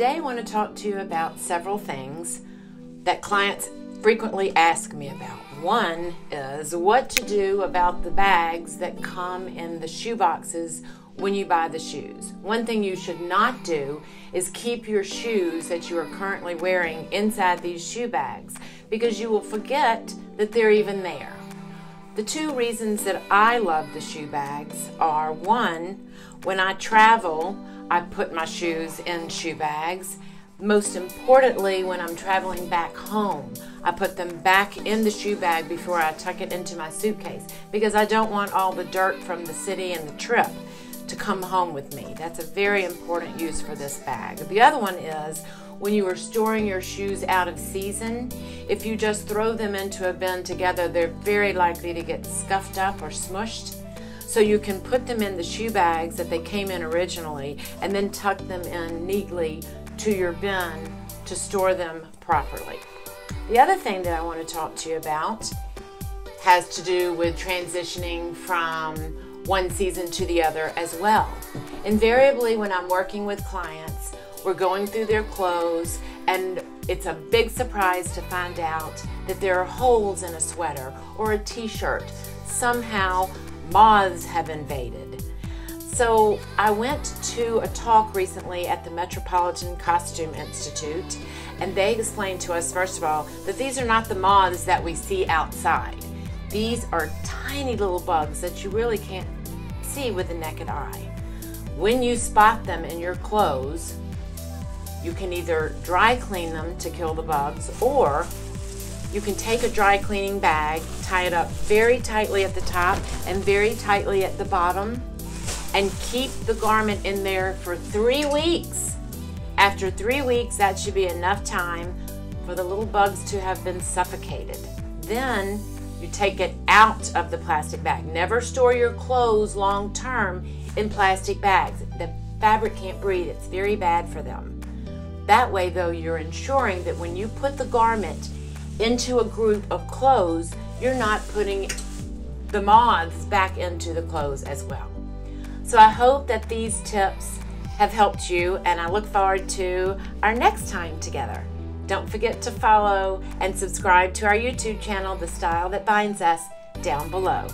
today I want to talk to you about several things that clients frequently ask me about. One is what to do about the bags that come in the shoe boxes when you buy the shoes. One thing you should not do is keep your shoes that you are currently wearing inside these shoe bags because you will forget that they're even there. The two reasons that I love the shoe bags are one, when I travel, I put my shoes in shoe bags. Most importantly, when I'm traveling back home, I put them back in the shoe bag before I tuck it into my suitcase because I don't want all the dirt from the city and the trip to come home with me. That's a very important use for this bag. The other one is when you are storing your shoes out of season, if you just throw them into a bin together, they're very likely to get scuffed up or smushed. So you can put them in the shoe bags that they came in originally and then tuck them in neatly to your bin to store them properly. The other thing that I want to talk to you about has to do with transitioning from one season to the other as well. Invariably, when I'm working with clients, we're going through their clothes and it's a big surprise to find out that there are holes in a sweater or a t-shirt. Somehow moths have invaded. So I went to a talk recently at the Metropolitan Costume Institute, and they explained to us, first of all, that these are not the moths that we see outside. These are tiny little bugs that you really can't see with the naked eye. When you spot them in your clothes, you can either dry clean them to kill the bugs or you can take a dry cleaning bag, tie it up very tightly at the top and very tightly at the bottom, and keep the garment in there for three weeks. After three weeks, that should be enough time for the little bugs to have been suffocated. Then you take it out of the plastic bag. Never store your clothes long term in plastic bags. The fabric can't breathe, it's very bad for them. That way, though, you're ensuring that when you put the garment into a group of clothes, you're not putting the moths back into the clothes as well. So I hope that these tips have helped you, and I look forward to our next time together. Don't forget to follow and subscribe to our YouTube channel, The Style That Binds Us, down below.